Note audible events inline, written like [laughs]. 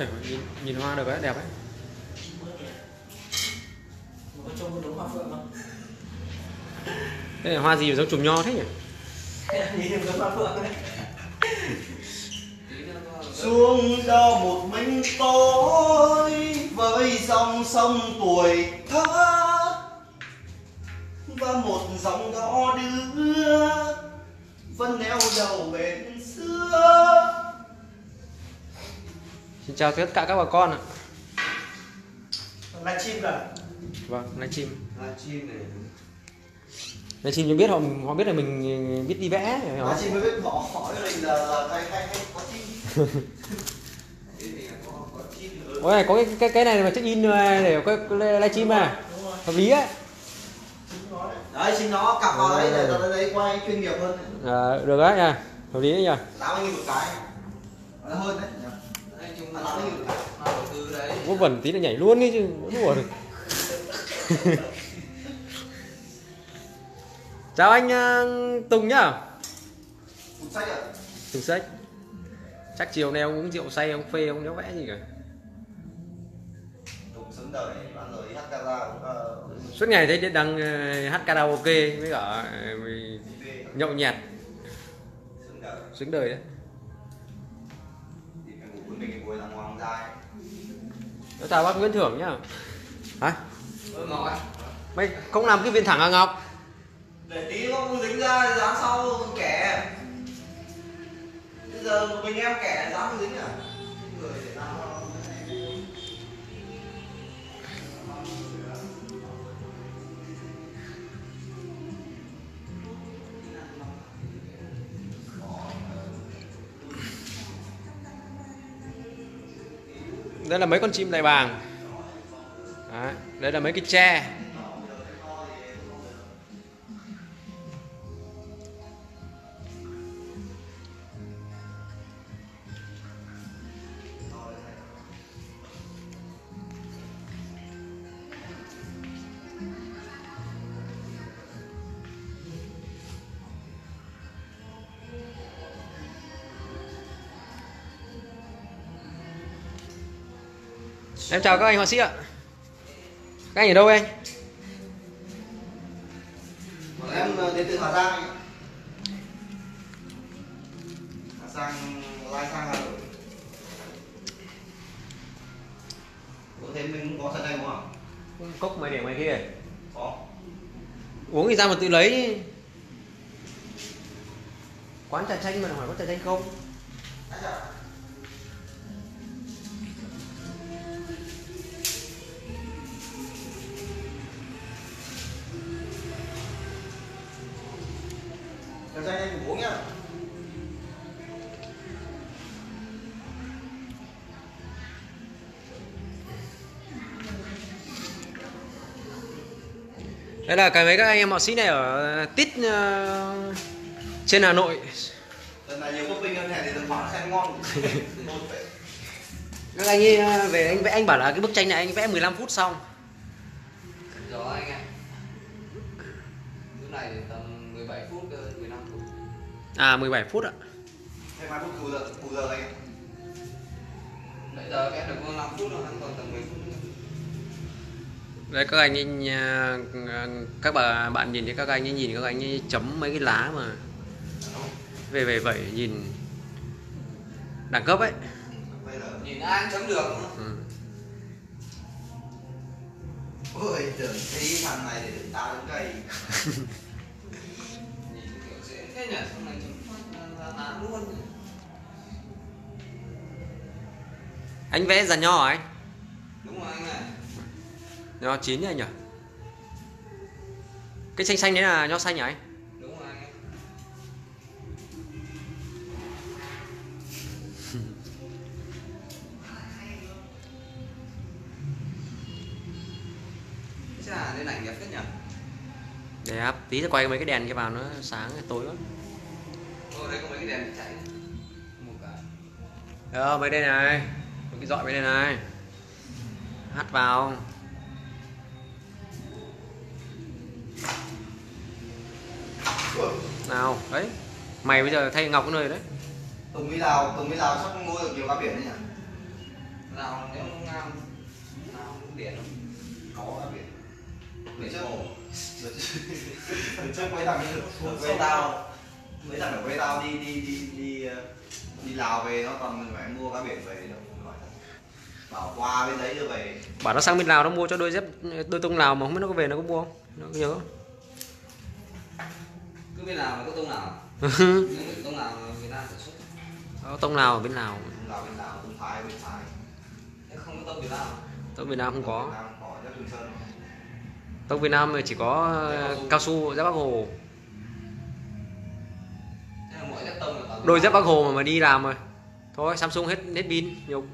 thể nhìn, nhìn hoa được đấy đẹp đấy. Đây là hoa gì mà giống chùm nho thế nhỉ? Nhìn giống hoa phượng đấy xuống đó một mình tôi với dòng sông tuổi thơ. Và một dòng đỏ đưa vẫn neo đầu bên xưa. Xin chào tất cả các bà con ạ. Livestream cả. Vâng, livestream livestream này. Livestream cho biết họ họ biết là mình biết đi vẽ hiểu không? livestream mới biết họ hỏi mình là là hay hay hay có chim. [laughs] Ôi này có cái cái cái này mà check in để có livestream à. Hợp lý á đấy. Xin nó cặp vào đấy để đấy quay chuyên nghiệp hơn à, được đấy nha hợp lý đấy nhỉ tám anh một cái vẩn tí là nhảy luôn đi chứ đùa được. [laughs] Chào anh ờ, Tùng nhá. Tùng sách à Tùng sách. Chắc chiều nay ông uống rượu say ông phê ông đéo vẽ gì cả. Tùng đời rồi hát ờ, suốt ngày thấy đăng ờ, hát karaoke với cả ờ, nhậu nhẹt. Xứng đời. Đấy. Thì phải ngủ với mình ngồi là ngoan dai Tôi chào bác Nguyễn Thưởng nhá. Hả? Mày không làm cái viên thẳng à Ngọc? Để tí nó không dính ra dán sau kẻ. Bây giờ mình em kẻ dán không dính à đây là mấy con chim đại bàng Đấy, đây là mấy cái tre. Em chào các anh họa sĩ ạ. Các anh ở đâu anh em ờ, đến từ Hà Giang anh ạ. Hà Giang lai sang Hà Nội. Có thế mình có sân đây không ạ? Cốc mày để ngoài kia. Có. Uống thì ra mà tự lấy. Quán trà chanh mà hỏi có trà chanh không? Trà đây là cái mấy các anh em họa sĩ này ở tít ờ, trên Hà Nội. Lần này nhiều shopping hơn này thì được khoản xem ngon. [laughs] Các anh ấy ờ, về anh vẽ anh bảo là cái bức tranh này anh vẽ 15 phút xong. Gió anh ạ. Bữa này tầm 17 phút cơ 15 phút. À 17 phút ạ. Thế mai phút bù giờ bù giờ anh ạ. Bây giờ em được có 5 phút rồi anh còn tầm 10 phút nữa đây các anh ấy, các bà bạn nhìn thấy các anh ấy nhìn các anh ấy chấm mấy cái lá mà về về vậy nhìn đẳng cấp ấy. Nhìn ai chấm được. Không? ừ. ôi tưởng thấy thằng này để tao đứng cây [laughs] nhìn kiểu dễ thế nhỉ? Xong này chấm lá luôn anh vẽ dàn nho hả anh nho chín nhỉ anh nhỉ? Cái xanh xanh đấy là nho xanh hả anh? Đúng rồi [laughs] Chà, lên ảnh đẹp phết nhỉ? đẹp tí sẽ quay mấy cái đèn kia vào nó sáng tối lắm Ô, đây có mấy cái đèn chạy. Một cái. Ờ mấy đây này. Mấy cái dọi mấy đây này. Hắt vào nào đấy. Mày bây giờ thay ngọc cái nơi đấy. Tùng đi Lào Tùng đi Lào chắc mua được nhiều cá biển đấy nhỉ? Nào nếu nó ngang cũng biển không có cả biển. Biển trước Lần trước mấy thằng quê tao mấy thằng ở quê tao đi đi đi đi ờ, đi lào về nó còn phải mua cá biển về đâu bảo qua bên đấy đưa về. Bảo nó sang bên lào nó mua cho đôi dép đôi tông lào mà không biết nó có về nó có mua không? Nó có nhớ cứ bên nào mà có tông nào [laughs] mà tông nào Việt Nam sản xuất. Có tông lào ở bên lào. Lào bên lào bên thái bên thái. Không có tông Việt Nam tông việt nam không có. Tông việt nam chỉ có ờ, cao su. Giáp bắc hồ. Tông đôi dép bắc hồ mà mà đi làm rồi. Thôi samsung hết hết pin nhục